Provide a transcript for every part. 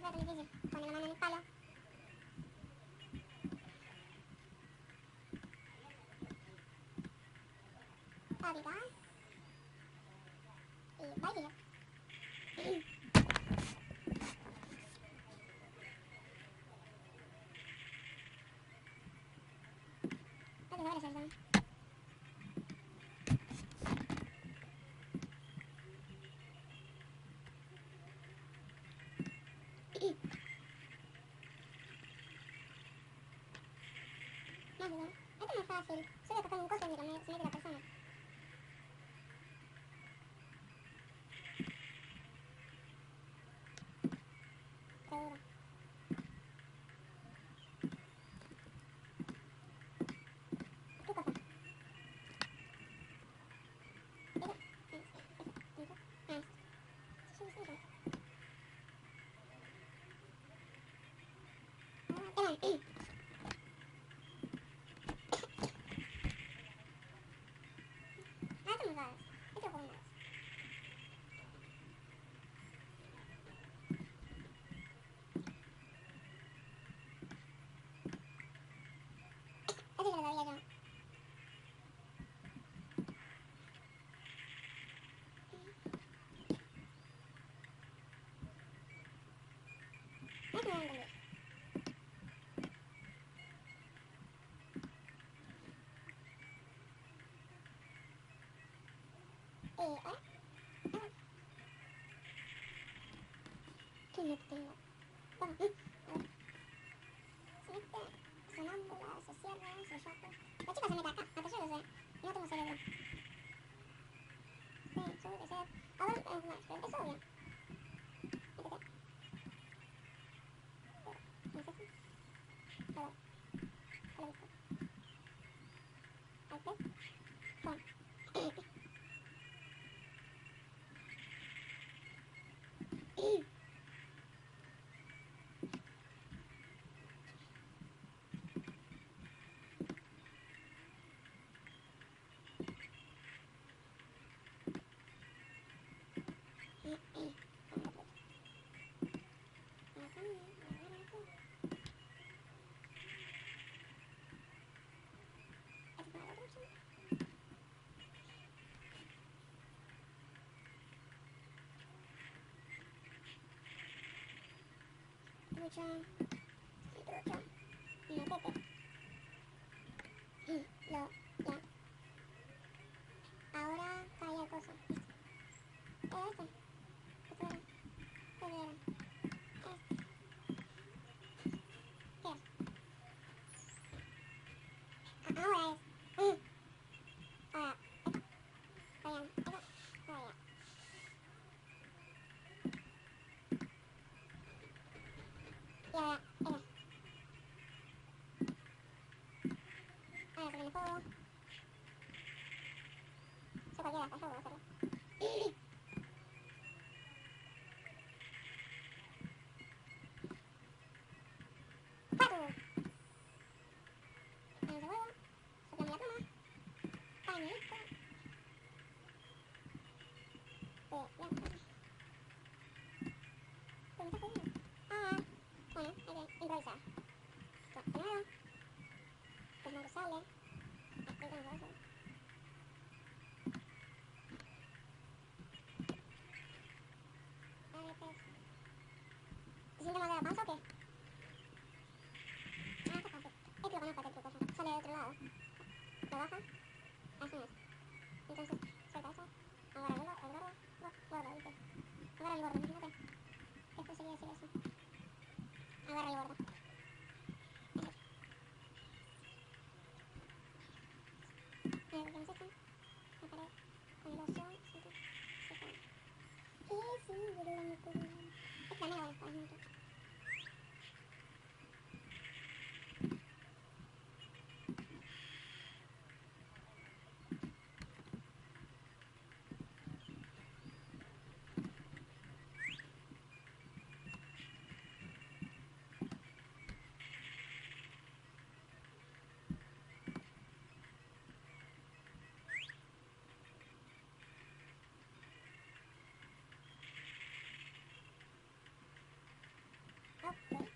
sera televisión, con la mano している。すぐ確認、コースに止め、締めてたとしても、Eh, ¿ahora? Ah. ¿Qué no tengo? Bueno, mm, a ver. Se mete, sonámbula, se cierra, se choca. La chica se mete acá, hasta yo lo sé. No tengo cerebro. Sí, seguro que sé. A ver, es más, pero es obvio. Métete. No sé si. A ver. ¿Qué le busco? Al 200 200 네, 빼빼 응, 나 Rosa. así es. Entonces, suelta eso, agarra el gorro, el dice. Agarra el gorro, me equivoqué. Esto sería decir eso. Agarra el gorro. Mira lo que nos echan. Agarra con me up.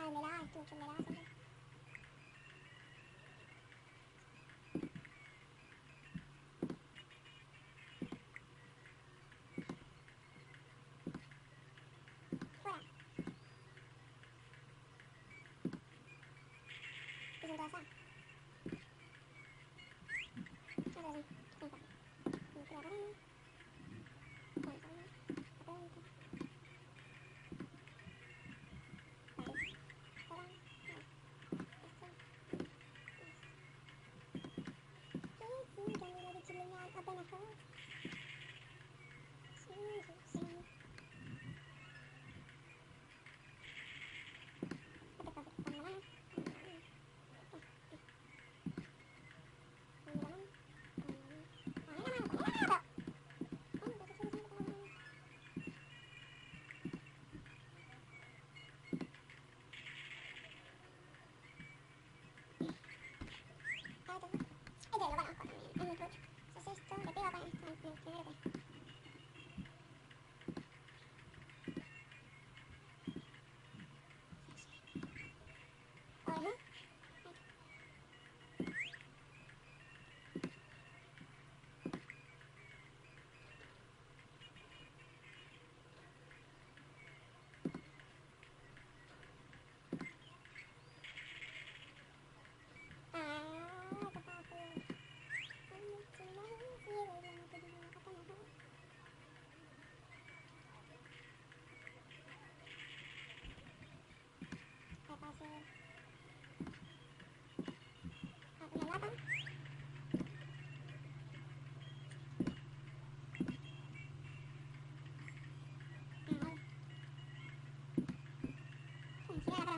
哎，没了啊，就就没了，行。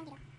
사람들아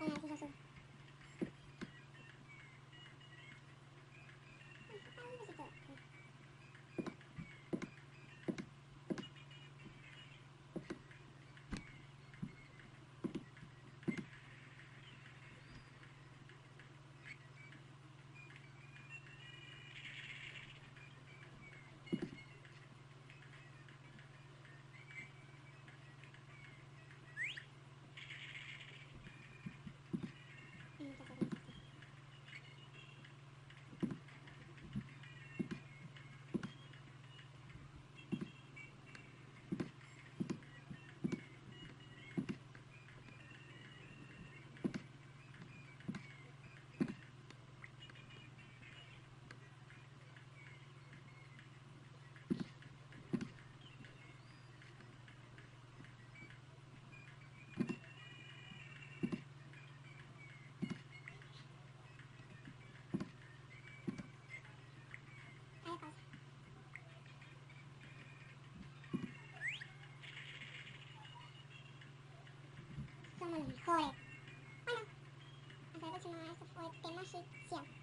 哎们来看下ものにこれあの私たちの挨拶を言ってましちゃ